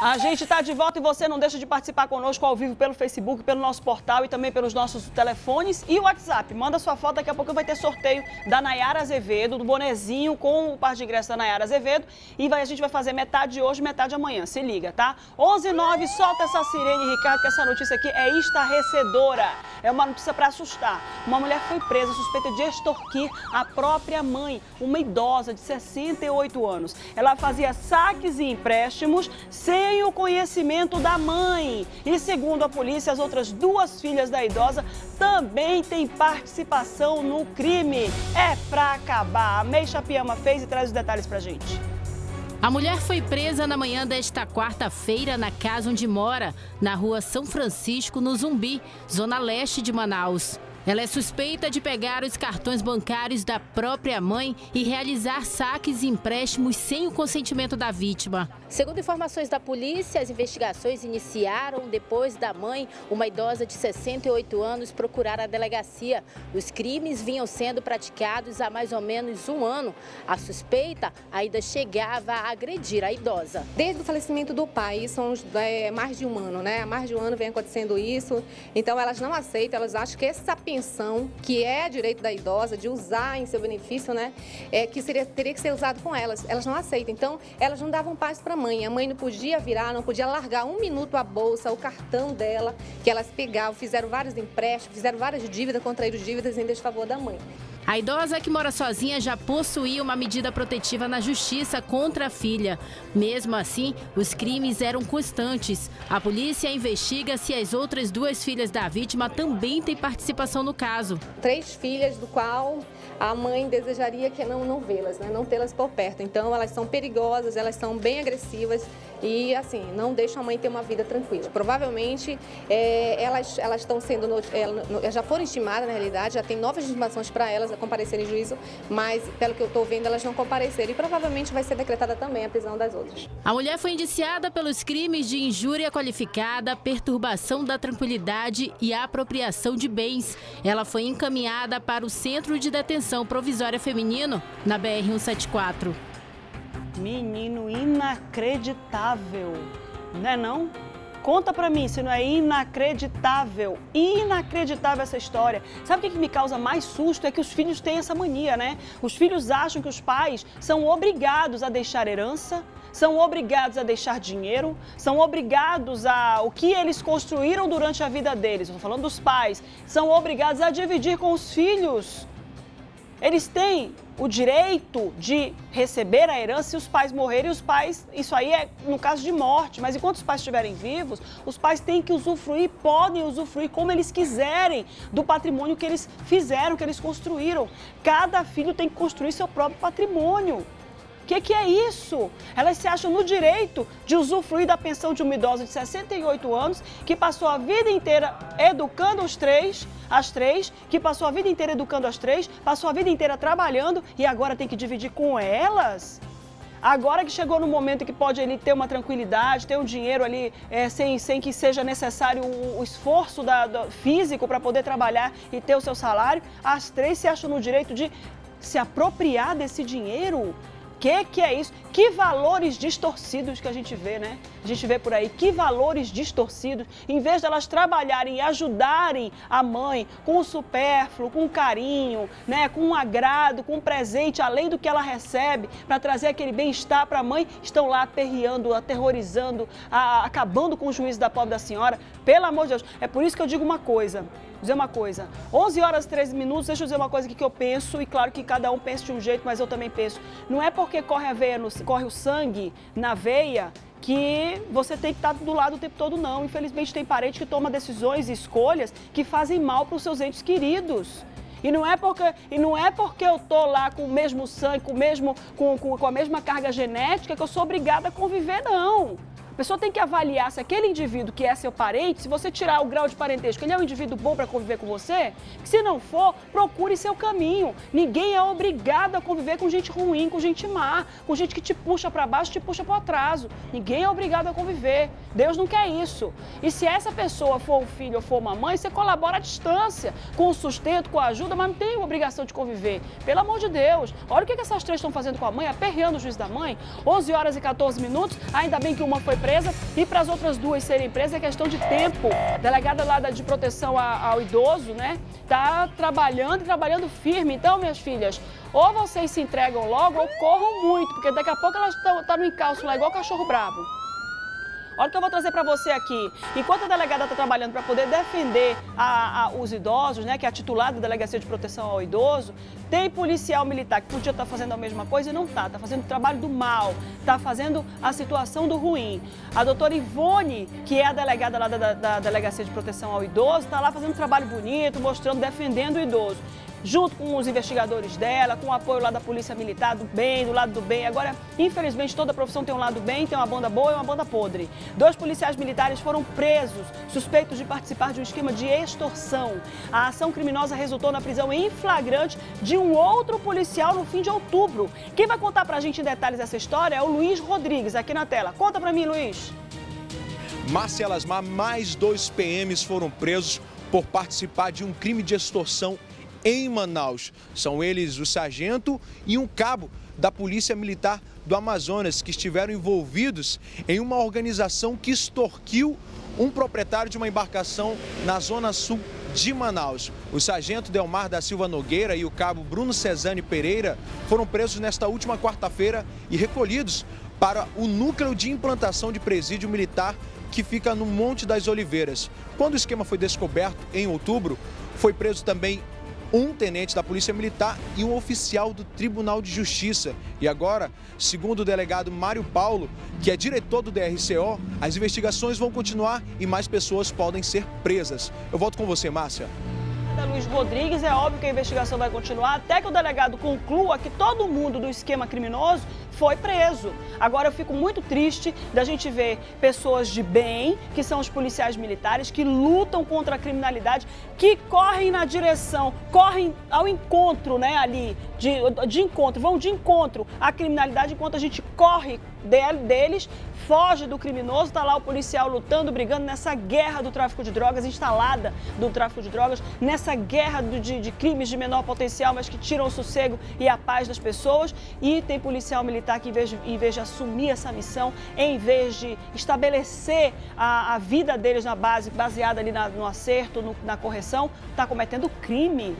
A gente está de volta e você não deixa de participar conosco ao vivo pelo Facebook, pelo nosso portal e também pelos nossos telefones e WhatsApp. Manda sua foto, daqui a pouco vai ter sorteio da Nayara Azevedo, do bonezinho com o par de ingressos da Nayara Azevedo. E vai, a gente vai fazer metade hoje, metade amanhã. Se liga, tá? 11 9, solta essa sirene, Ricardo, que essa notícia aqui é estarrecedora. É uma notícia para assustar. Uma mulher foi presa suspeita de extorquir a própria mãe, uma idosa de 68 anos. Ela fazia saques e empréstimos sem sem o conhecimento da mãe. E segundo a polícia, as outras duas filhas da idosa também têm participação no crime. É pra acabar. A Meixa Piama fez e traz os detalhes pra gente. A mulher foi presa na manhã desta quarta-feira na casa onde mora, na rua São Francisco, no Zumbi, zona leste de Manaus. Ela é suspeita de pegar os cartões bancários da própria mãe e realizar saques e empréstimos sem o consentimento da vítima. Segundo informações da polícia, as investigações iniciaram depois da mãe, uma idosa de 68 anos, procurar a delegacia. Os crimes vinham sendo praticados há mais ou menos um ano. A suspeita ainda chegava a agredir a idosa. Desde o falecimento do pai, são é, mais de um ano, né? Há mais de um ano vem acontecendo isso. Então elas não aceitam, elas acham que essa pensão, que é direito da idosa, de usar em seu benefício, né? É, que seria, teria que ser usado com elas. Elas não aceitam. Então, elas não davam paz para a mãe. A mãe não podia virar, não podia largar um minuto a bolsa, o cartão dela, que elas pegavam, fizeram vários empréstimos, fizeram várias dívidas, contraíram dívidas em desfavor da mãe. A idosa que mora sozinha já possuía uma medida protetiva na justiça contra a filha. Mesmo assim, os crimes eram constantes. A polícia investiga se as outras duas filhas da vítima também têm participação no caso. Três filhas, do qual a mãe desejaria que não, não vê-las, né? não tê-las por perto. Então, elas são perigosas, elas são bem agressivas e assim não deixam a mãe ter uma vida tranquila. Provavelmente é, elas elas estão sendo elas já foram estimadas na realidade, já tem novas estimações para elas a comparecerem em juízo, mas pelo que eu estou vendo elas não compareceram e provavelmente vai ser decretada também a prisão das outras. A mulher foi indiciada pelos crimes de injúria qualificada, perturbação da tranquilidade e apropriação de bens. Ela foi encaminhada para o Centro de Detenção Provisória Feminino na BR 174. Menino inacreditável, né não? Conta pra mim se não é inacreditável, inacreditável essa história. Sabe o que, me causa mais susto? É que os filhos têm essa mania, né? Os filhos acham que os pais são obrigados a deixar herança, são obrigados a deixar dinheiro, são obrigados a o que eles construíram durante a vida deles. Estou falando dos pais, são obrigados a dividir com os filhos. Eles têm o direito de receber a herança se os pais morrerem. Os pais, isso aí é no caso de morte, mas enquanto os pais estiverem vivos, os pais têm que usufruir, podem usufruir como eles quiserem do patrimônio que eles fizeram, que eles construíram. Cada filho tem que construir seu próprio patrimônio que, que é isso? Elas se acham no direito de usufruir da pensão de uma idosa de 68 anos que passou a vida inteira educando os três, as três, que passou a vida inteira educando as três, passou a vida inteira trabalhando e agora tem que dividir com elas? Agora que chegou no momento que pode ele ter uma tranquilidade, ter um dinheiro ali é, sem, sem que seja necessário o, o esforço da, do, físico para poder trabalhar e ter o seu salário, as três se acham no direito de se apropriar desse dinheiro que que é isso? Que valores distorcidos que a gente vê, né? Gente vê por aí, que valores distorcidos. Em vez delas trabalharem e ajudarem a mãe com o supérfluo, com carinho, né? com um agrado, com um presente, além do que ela recebe, para trazer aquele bem-estar para a mãe, estão lá aperreando, aterrorizando, a, acabando com o juízo da pobre da senhora. Pelo amor de Deus. É por isso que eu digo uma coisa dizer uma coisa. 11 horas e 13 minutos, deixa eu dizer uma coisa aqui que eu penso, e claro que cada um pensa de um jeito, mas eu também penso. Não é porque corre a veia, no, corre o sangue na veia que você tem que estar do lado o tempo todo, não. Infelizmente tem parente que toma decisões e escolhas que fazem mal para os seus entes queridos. E não é porque, e não é porque eu tô lá com o mesmo sangue, com, o mesmo, com, com, com a mesma carga genética que eu sou obrigada a conviver, não pessoa tem que avaliar se aquele indivíduo que é seu parente, se você tirar o grau de parentesco, ele é um indivíduo bom para conviver com você? Se não for, procure seu caminho. Ninguém é obrigado a conviver com gente ruim, com gente má, com gente que te puxa para baixo, te puxa para o atraso. Ninguém é obrigado a conviver. Deus não quer isso. E se essa pessoa for um filho ou for uma mãe, você colabora à distância, com o sustento, com a ajuda, mas não tem obrigação de conviver. Pelo amor de Deus. Olha o que essas três estão fazendo com a mãe, aperreando o juiz da mãe. 11 horas e 14 minutos, ainda bem que uma foi presa presa e para as outras duas serem presas é questão de tempo. A delegada lá de proteção ao idoso, né, tá trabalhando e trabalhando firme. Então, minhas filhas, ou vocês se entregam logo ou corram muito, porque daqui a pouco elas estão tá no encalço lá igual cachorro brabo. Olha o que eu vou trazer para você aqui. Enquanto a delegada está trabalhando para poder defender a, a, os idosos, né, que é a titular da Delegacia de Proteção ao Idoso, tem policial militar que podia estar tá fazendo a mesma coisa e não está. Está fazendo o trabalho do mal, está fazendo a situação do ruim. A doutora Ivone, que é a delegada lá da, da, da Delegacia de Proteção ao Idoso, está lá fazendo um trabalho bonito, mostrando, defendendo o idoso junto com os investigadores dela, com o apoio lá da Polícia Militar, do bem, do lado do bem. Agora, infelizmente, toda profissão tem um lado bem, tem uma banda boa e uma banda podre. Dois policiais militares foram presos, suspeitos de participar de um esquema de extorsão. A ação criminosa resultou na prisão em flagrante de um outro policial no fim de outubro. Quem vai contar pra gente em detalhes essa história é o Luiz Rodrigues, aqui na tela. Conta pra mim, Luiz. Marcela Asmar, mais dois PMs foram presos por participar de um crime de extorsão em Manaus. São eles o sargento e um cabo da Polícia Militar do Amazonas que estiveram envolvidos em uma organização que extorquiu um proprietário de uma embarcação na zona sul de Manaus. O sargento Delmar da Silva Nogueira e o cabo Bruno Cesane Pereira foram presos nesta última quarta-feira e recolhidos para o núcleo de implantação de presídio militar que fica no Monte das Oliveiras. Quando o esquema foi descoberto em outubro, foi preso também um tenente da Polícia Militar e um oficial do Tribunal de Justiça. E agora, segundo o delegado Mário Paulo, que é diretor do DRCO, as investigações vão continuar e mais pessoas podem ser presas. Eu volto com você, Márcia. Luiz Rodrigues, é óbvio que a investigação vai continuar até que o delegado conclua que todo mundo do esquema criminoso foi preso. Agora eu fico muito triste da gente ver pessoas de bem, que são os policiais militares, que lutam contra a criminalidade, que correm na direção, correm ao encontro, né, ali, de, de encontro, vão de encontro à criminalidade, enquanto a gente corre deles, foge do criminoso, está lá o policial lutando, brigando nessa guerra do tráfico de drogas, instalada do tráfico de drogas, nessa guerra do, de, de crimes de menor potencial, mas que tiram o sossego e a paz das pessoas. E tem policial militar que, em vez de, em vez de assumir essa missão, em vez de estabelecer a, a vida deles na base, baseada ali na, no acerto, no, na correção, está cometendo crime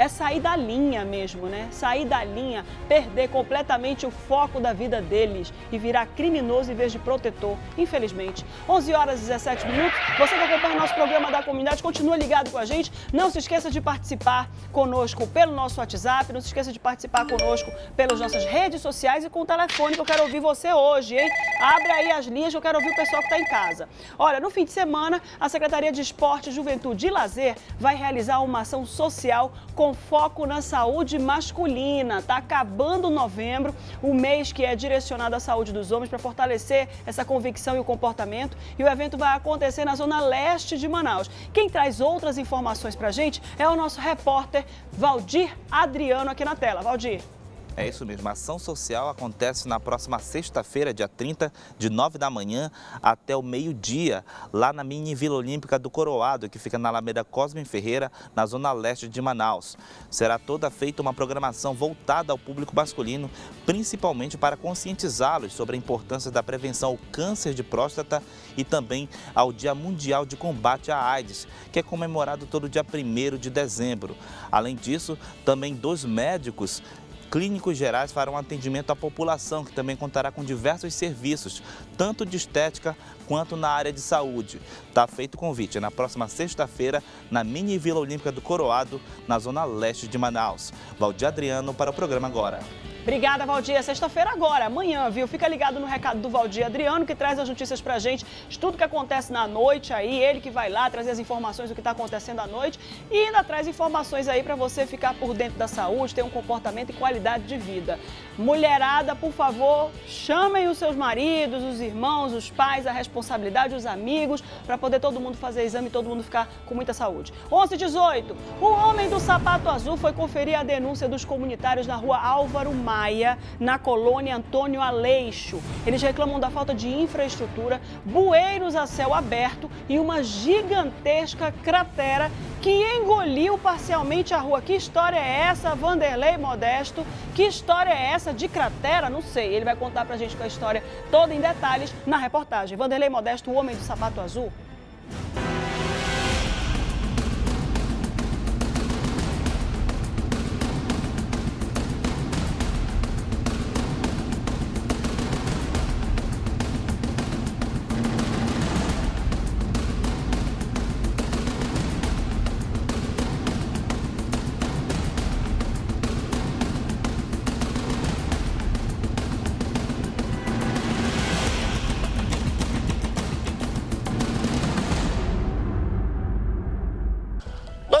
é sair da linha mesmo, né? Sair da linha, perder completamente o foco da vida deles e virar criminoso em vez de protetor, infelizmente. 11 horas e 17 minutos. Você que acompanha o nosso programa da comunidade, continua ligado com a gente. Não se esqueça de participar conosco pelo nosso WhatsApp, não se esqueça de participar conosco pelas nossas redes sociais e com o telefone que eu quero ouvir você hoje, hein? Abre aí as linhas que eu quero ouvir o pessoal que está em casa. Olha, no fim de semana, a Secretaria de Esporte, Juventude e Lazer vai realizar uma ação social com com foco na saúde masculina. Está acabando novembro, o mês que é direcionado à saúde dos homens para fortalecer essa convicção e o comportamento. E o evento vai acontecer na zona leste de Manaus. Quem traz outras informações para a gente é o nosso repórter Valdir Adriano aqui na tela. Valdir. É isso mesmo, a ação social acontece na próxima sexta-feira, dia 30, de 9 da manhã até o meio-dia, lá na mini Vila Olímpica do Coroado, que fica na Alameda Cosme Ferreira, na zona leste de Manaus. Será toda feita uma programação voltada ao público masculino, principalmente para conscientizá-los sobre a importância da prevenção ao câncer de próstata e também ao Dia Mundial de Combate à AIDS, que é comemorado todo dia 1 de dezembro. Além disso, também dois médicos clínicos gerais farão atendimento à população, que também contará com diversos serviços, tanto de estética quanto na área de saúde. Está feito o convite na próxima sexta-feira, na Mini Vila Olímpica do Coroado, na zona leste de Manaus. Valdir Adriano para o programa agora. Obrigada, Valdir. É sexta-feira agora, amanhã, viu? Fica ligado no recado do Valdir Adriano, que traz as notícias pra gente, de tudo que acontece na noite aí, ele que vai lá trazer as informações do que está acontecendo à noite e ainda traz informações aí para você ficar por dentro da saúde, ter um comportamento e qualidade de vida. Mulherada, por favor, chamem os seus maridos, os irmãos, os pais, a responsabilidade, os amigos, para poder todo mundo fazer exame e todo mundo ficar com muita saúde. 11 18. O homem do sapato azul foi conferir a denúncia dos comunitários na rua Álvaro Mar Maia, na colônia Antônio Aleixo. Eles reclamam da falta de infraestrutura, bueiros a céu aberto e uma gigantesca cratera que engoliu parcialmente a rua. Que história é essa, Vanderlei Modesto? Que história é essa de cratera? Não sei. Ele vai contar pra gente com a história toda em detalhes na reportagem. Vanderlei Modesto, o homem do sapato azul.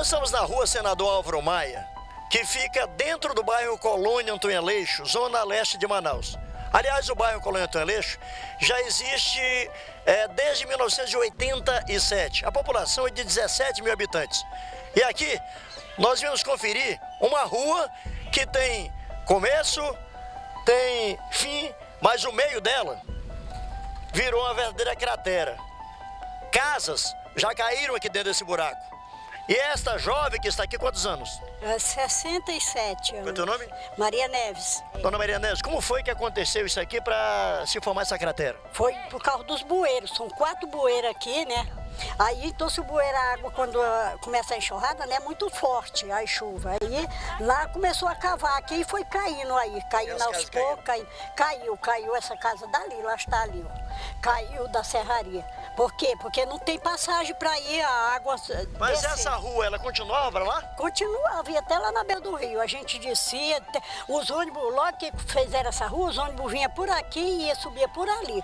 Nós estamos na rua Senador Álvaro Maia, que fica dentro do bairro Colônia Antônio Aleixo, zona leste de Manaus. Aliás, o bairro Colônia Antônio Aleixo já existe é, desde 1987. A população é de 17 mil habitantes. E aqui nós viemos conferir uma rua que tem começo, tem fim, mas o meio dela virou uma verdadeira cratera. Casas já caíram aqui dentro desse buraco. E esta jovem que está aqui, quantos anos? É 67 anos. Qual é o teu nome? Maria Neves. Dona Maria Neves, como foi que aconteceu isso aqui para se formar essa cratera? Foi por causa dos bueiros. São quatro bueiros aqui, né? Aí, então, se o bueiro, a água, quando uh, começa a enxurrada, né, é muito forte a chuva. Aí, lá começou a cavar aqui e foi caindo aí, caindo aos poucos, caiu, caiu, caiu essa casa dali, lá está ali, ó. Caiu da serraria. Por quê? Porque não tem passagem para ir a água Mas descer. essa rua, ela continuava lá? Continuava, ia até lá na beira do rio. A gente descia, os ônibus, logo que fizeram essa rua, os ônibus vinham por aqui e ia subir por ali.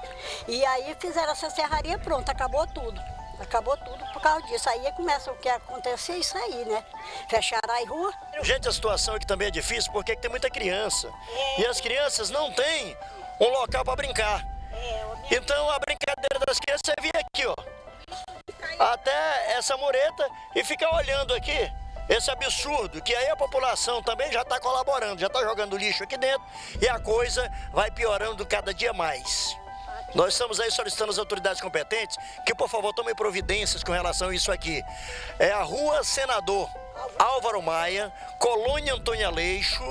E aí fizeram essa serraria, pronto, acabou tudo. Acabou tudo por causa disso. Aí começa o que acontecer é isso aí, né? Fecharam a rua. Gente, a situação aqui também é difícil porque tem muita criança. É. E as crianças não têm um local para brincar. É, então a brincadeira das crianças é vir aqui, ó. Até essa mureta e ficar olhando aqui esse absurdo, que aí a população também já está colaborando, já está jogando lixo aqui dentro e a coisa vai piorando cada dia mais. Nós estamos aí solicitando às autoridades competentes que, por favor, tomem providências com relação a isso aqui. É a Rua Senador Álvaro Maia, Colônia Antônia Leixo,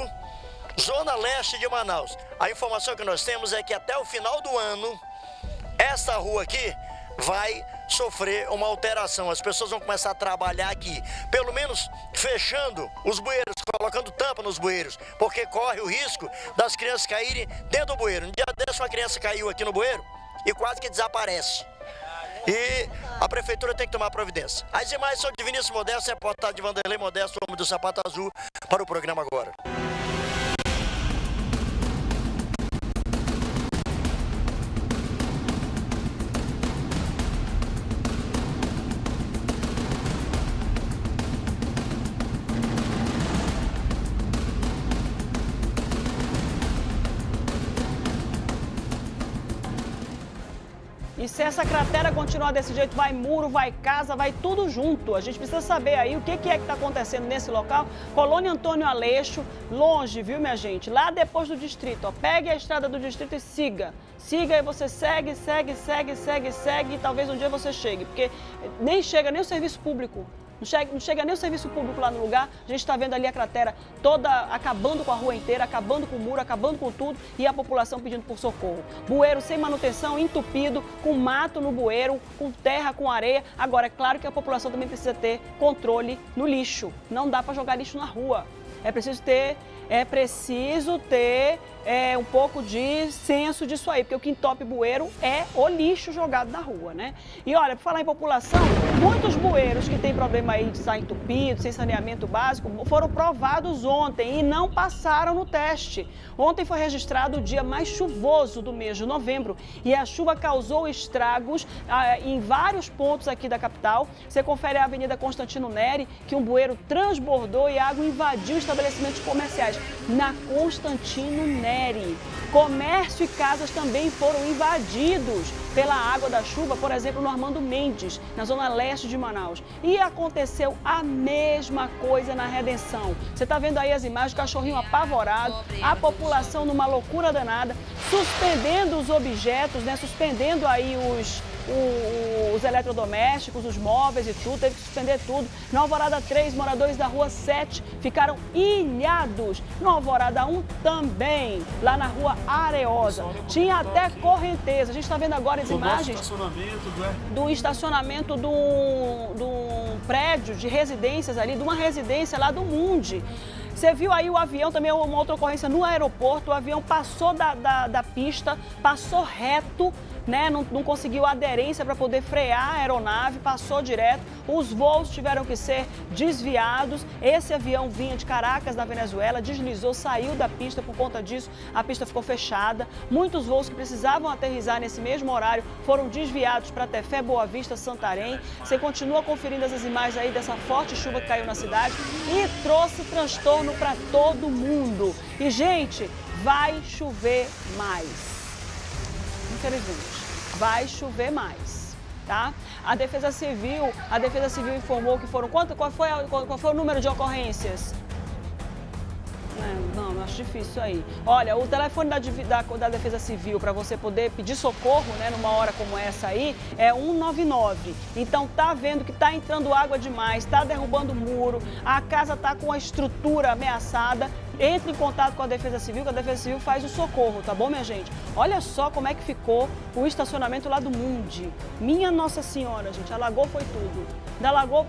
Zona Leste de Manaus. A informação que nós temos é que até o final do ano, essa rua aqui vai sofrer uma alteração. As pessoas vão começar a trabalhar aqui, pelo menos fechando os bueiros, colocando tampa nos bueiros, porque corre o risco das crianças caírem dentro do bueiro. Um dia dessa uma criança caiu aqui no bueiro e quase que desaparece. E a prefeitura tem que tomar providência. As imagens são de Vinícius Modesto, reportagem de Vanderlei Modesto, homem do sapato azul, para o programa agora. Se essa cratera continuar desse jeito, vai muro, vai casa, vai tudo junto. A gente precisa saber aí o que, que é que está acontecendo nesse local. Colônia Antônio Aleixo, longe, viu, minha gente? Lá depois do distrito, ó. Pegue a estrada do distrito e siga. Siga e você segue, segue, segue, segue, segue e talvez um dia você chegue. Porque nem chega nem o serviço público não chega, não chega nem o serviço público lá no lugar. A gente está vendo ali a cratera toda acabando com a rua inteira, acabando com o muro, acabando com tudo e a população pedindo por socorro. Bueiro sem manutenção, entupido, com mato no bueiro, com terra, com areia. Agora, é claro que a população também precisa ter controle no lixo. Não dá para jogar lixo na rua. É preciso ter, é preciso ter é, um pouco de senso disso aí, porque o que entope bueiro é o lixo jogado na rua, né? E olha, para falar em população, muitos bueiros que têm problema aí de estar entupido, sem saneamento básico, foram provados ontem e não passaram no teste. Ontem foi registrado o dia mais chuvoso do mês de novembro e a chuva causou estragos ah, em vários pontos aqui da capital. Você confere a Avenida Constantino Neri, que um bueiro transbordou e a água invadiu estabelecimentos comerciais. Na Constantino Neri. Comércio e casas também foram invadidos pela água da chuva, por exemplo, no Armando Mendes, na zona leste de Manaus. E aconteceu a mesma coisa na Redenção. Você está vendo aí as imagens, o cachorrinho apavorado, a população numa loucura danada, suspendendo os objetos, né, suspendendo aí os, os eletrodomésticos, os móveis e tudo, teve que suspender tudo. Na Alvorada 3, moradores da rua 7 ficaram ilhados. No Alvorada 1 também, lá na rua Areosa. Tinha até correnteza. A gente está vendo agora as imagens estacionamento, né? do estacionamento de um prédio de residências ali, de uma residência lá do Mundi. Você viu aí o avião, também uma outra ocorrência no aeroporto, o avião passou da, da, da pista, passou reto né, não, não conseguiu aderência para poder frear a aeronave, passou direto. Os voos tiveram que ser desviados. Esse avião vinha de Caracas, na Venezuela, deslizou, saiu da pista por conta disso. A pista ficou fechada. Muitos voos que precisavam aterrizar nesse mesmo horário foram desviados para Tefé, Boa Vista, Santarém. Você continua conferindo essas imagens aí dessa forte chuva que caiu na cidade e trouxe transtorno para todo mundo. E, gente, vai chover mais infelizmente vai chover mais, tá? A Defesa Civil, a Defesa Civil informou que foram quanto, qual foi, qual foi o número de ocorrências? Acho difícil aí. Olha, o telefone da, da, da Defesa Civil para você poder pedir socorro, né, numa hora como essa aí, é 199. Então tá vendo que tá entrando água demais, tá derrubando muro, a casa tá com a estrutura ameaçada, entre em contato com a Defesa Civil, que a Defesa Civil faz o socorro, tá bom, minha gente? Olha só como é que ficou o estacionamento lá do Mundi. Minha Nossa Senhora, gente, alagou foi tudo. Da alagou,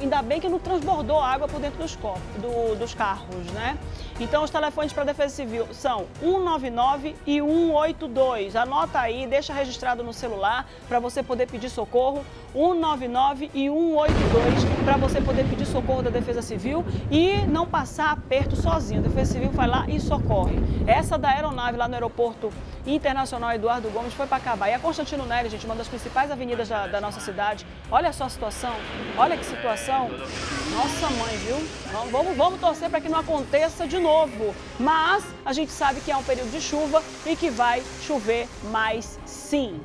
ainda bem que não transbordou água por dentro dos, corpos, do, dos carros, né? Então, os telefones para a Defesa Civil são 199 e 182. Anota aí, deixa registrado no celular para você poder pedir socorro. 199 e 182 para você poder pedir socorro da Defesa Civil e não passar aperto sozinho. A Defesa Civil vai lá e socorre. Essa da aeronave lá no aeroporto internacional Eduardo Gomes foi para acabar. E a Constantino Nery, gente, uma das principais avenidas da, da, nossa cidade. Olha só a situação, olha que situação. Nossa mãe, viu? Vamos, vamos, vamos torcer para que não aconteça de novo. Mas a gente sabe que é um período de chuva e que vai chover mais sim.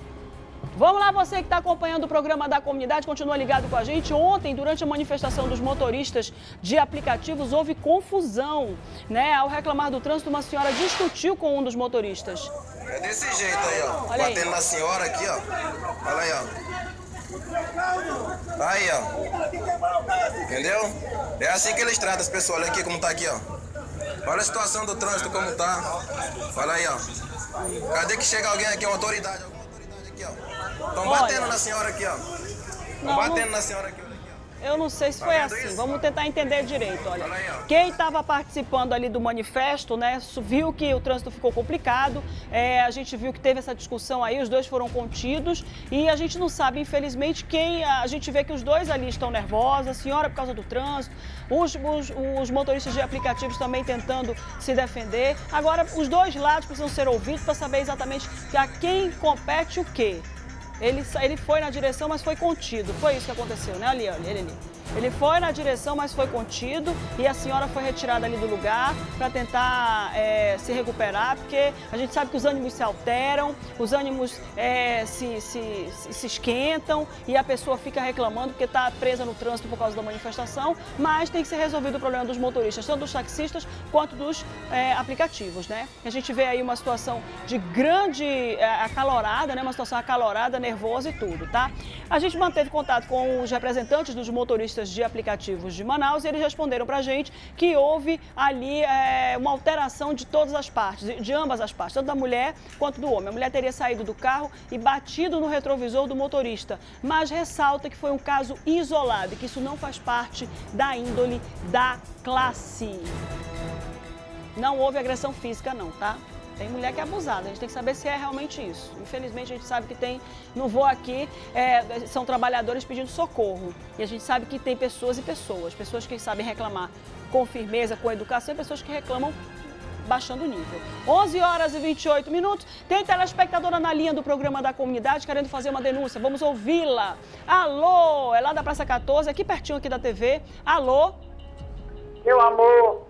Vamos lá, você que está acompanhando o programa da comunidade, continua ligado com a gente. Ontem, durante a manifestação dos motoristas de aplicativos, houve confusão, né? Ao reclamar do trânsito, uma senhora discutiu com um dos motoristas. É desse jeito aí, ó. Olha Batendo aí. na senhora aqui, ó. Olha aí, ó. Aí, ó. Entendeu? É assim que eles tratam as pessoas. Olha aqui como tá aqui, ó. Olha a situação do trânsito como tá. Olha aí, ó. Cadê que chega alguém aqui, uma autoridade? Alguma autoridade aqui, ó. Estão batendo na senhora aqui, ó. Estão batendo na senhora aqui. Eu não sei se foi assim. Vamos tentar entender direito. Olha, quem estava participando ali do manifesto, né, viu que o trânsito ficou complicado. É, a gente viu que teve essa discussão aí, os dois foram contidos e a gente não sabe, infelizmente, quem. A gente vê que os dois ali estão nervosos, a senhora por causa do trânsito, os, os, os motoristas de aplicativos também tentando se defender. Agora, os dois lados precisam ser ouvidos para saber exatamente a quem compete o quê. Ele, ele foi na direção, mas foi contido. Foi isso que aconteceu, né, ali, ele ali. Ele foi na direção, mas foi contido e a senhora foi retirada ali do lugar para tentar é, se recuperar, porque a gente sabe que os ânimos se alteram, os ânimos é, se, se, se esquentam e a pessoa fica reclamando porque está presa no trânsito por causa da manifestação, mas tem que ser resolvido o problema dos motoristas, tanto dos taxistas quanto dos é, aplicativos, né? A gente vê aí uma situação de grande é, acalorada, né? Uma situação acalorada, nervosa e tudo, tá? A gente manteve contato com os representantes dos motoristas motoristas de aplicativos de Manaus e eles responderam para a gente que houve ali é, uma alteração de todas as partes, de ambas as partes, tanto da mulher quanto do homem. A mulher teria saído do carro e batido no retrovisor do motorista, mas ressalta que foi um caso isolado e que isso não faz parte da índole da classe. Não houve agressão física não, tá? Tem mulher que é abusada, a gente tem que saber se é realmente isso. Infelizmente, a gente sabe que tem, não vou aqui, é, são trabalhadores pedindo socorro. E a gente sabe que tem pessoas e pessoas, pessoas que sabem reclamar com firmeza, com educação, e pessoas que reclamam baixando o nível. 11 horas e 28 minutos. Tem telespectadora na linha do programa da comunidade querendo fazer uma denúncia. Vamos ouvi-la. Alô, é lá da Praça 14, aqui pertinho aqui da TV. Alô? Meu amor,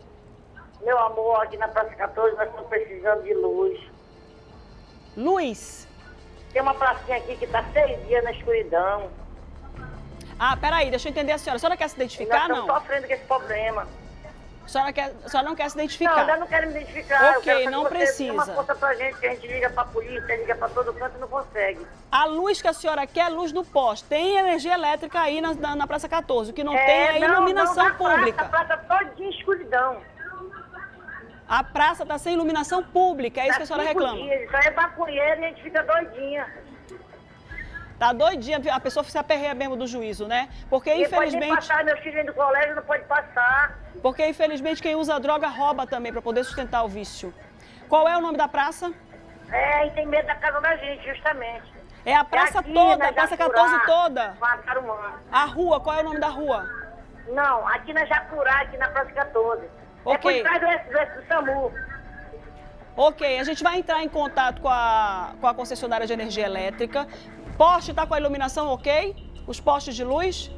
Meu amor, aqui na Praça 14 nós estamos precisando de luz. Luz. Tem uma pracinha aqui que está seis dias na escuridão. Ah, peraí, deixa eu entender a senhora. A senhora quer se identificar, nós não? estamos sofrendo com esse problema. A senhora, quer, a senhora não quer se Não, identificar? eu não quero me identificar. Ok, não precisa. Uma força pra gente, que a gente liga pra polícia, liga pra todo canto e não consegue. A luz que a senhora quer é luz do poste. Tem energia elétrica aí na, na, na Praça 14. O que não É, tem é não, iluminação não, na pública. Praça, a praça toda escuridão. A praça está sem iluminação pública, é isso que a senhora reclama. Dias, isso aí é maconheiro e a gente fica doidinha. Tá doidinha, a pessoa se aperreia mesmo do juízo, né? Porque pode nem infelizmente, passar, meu filho indo do colégio não pode passar. porque infelizmente quem usa droga rouba também para poder sustentar o vício. Qual é o nome da praça? É, e tem medo da casa da gente, justamente. É a praça aqui, toda, a praça Jacurá, 14 toda. A rua, qual é o nome da rua? Não, aqui na Jacurá, aqui na Praça 14. É Ok. por trás do, do SAMU. Ok, a gente vai entrar em contato com a, com a concessionária de energia elétrica. Poste tá com a iluminação ok? Os postes de luz?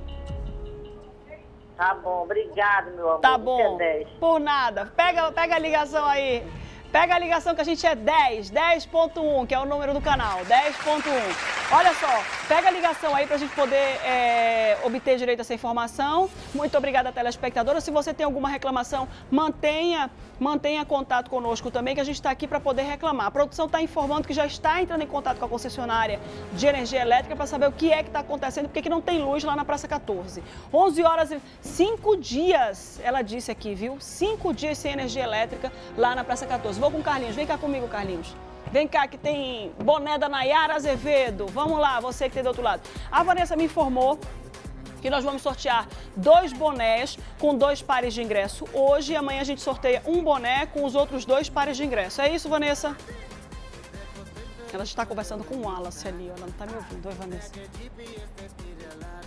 Tá bom, obrigado, meu amor. Tá bom. é 10. Por nada. Pega, pega a ligação aí. Pega a ligação que a gente é 10, 10.1, que é o número do canal, 10.1. Olha só, pega a ligação aí pra gente poder é, obter direito a essa informação. Muito obrigada, telespectadora. Se você tem alguma reclamação, mantenha, mantenha contato conosco também, que a gente está aqui para poder reclamar. A produção está informando que já está entrando em contato com a concessionária de energia elétrica para saber o que é que está acontecendo, porque que não tem luz lá na Praça 14. 11 horas e 5 dias, ela disse aqui, viu? 5 dias sem energia elétrica lá na Praça 14. Vou com o Carlinhos. Vem cá comigo, Carlinhos. Vem cá, que tem boné da Nayara Azevedo. Vamos lá, você que tem do outro lado. A Vanessa me informou que nós vamos sortear dois bonés com dois pares de ingresso hoje e amanhã a gente sorteia um boné com os outros dois pares de ingresso. É isso, Vanessa? Ela está conversando com o Wallace ali, ela não está me ouvindo. Oi, Vanessa.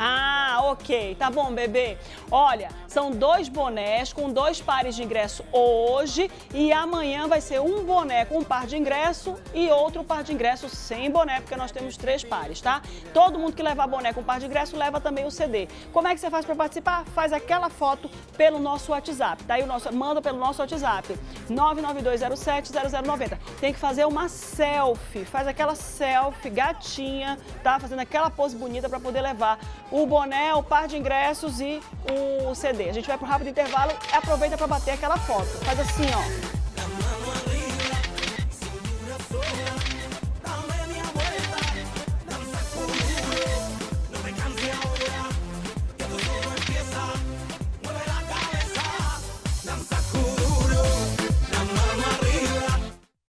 Ah, ok. Tá bom, bebê. Olha, são dois bonés com dois pares de ingresso hoje e amanhã vai ser um boné com um par de ingresso e outro par de ingresso sem boné, porque nós temos três pares, tá? Todo mundo que levar boné com par de ingresso leva também o CD. Como é que você faz para participar? Faz aquela foto pelo nosso WhatsApp, tá? aí o nosso, manda pelo nosso WhatsApp, 992070090. Tem que fazer uma selfie, faz aquela selfie gatinha, tá? Fazendo aquela pose bonita para poder levar o boné, o par de ingressos e o CD. A gente vai para um rápido intervalo aproveita para bater aquela foto. Faz assim, ó.